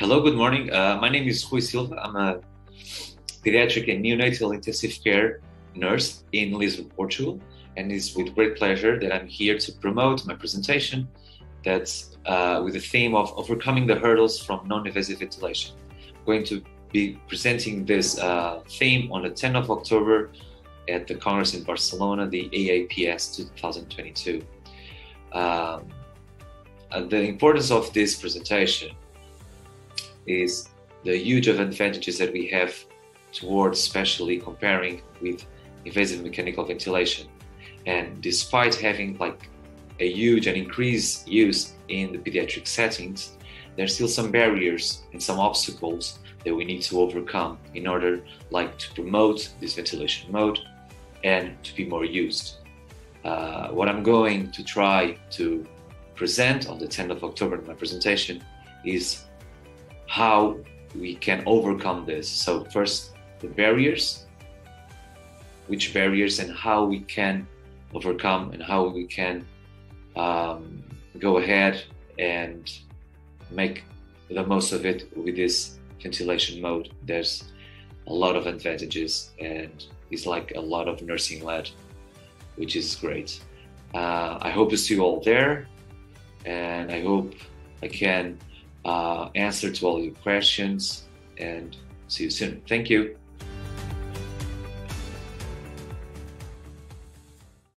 Hello, good morning. Uh, my name is Rui Silva. I'm a pediatric and neonatal intensive care nurse in Lisbon, Portugal. And it's with great pleasure that I'm here to promote my presentation that's uh, with the theme of overcoming the hurdles from non-invasive ventilation. I'm going to be presenting this uh, theme on the 10th of October at the Congress in Barcelona, the EAPS 2022. Um, uh, the importance of this presentation is the huge advantages that we have towards especially comparing with invasive mechanical ventilation. And despite having like a huge and increased use in the pediatric settings, there's still some barriers and some obstacles that we need to overcome in order like to promote this ventilation mode and to be more used. Uh, what I'm going to try to present on the 10th of October in my presentation is how we can overcome this. So, first, the barriers, which barriers and how we can overcome and how we can um, go ahead and make the most of it with this ventilation mode. There's a lot of advantages and it's like a lot of nursing led, which is great. Uh, I hope to see you all there and I hope I can uh, answer to all your questions and see you soon. Thank you.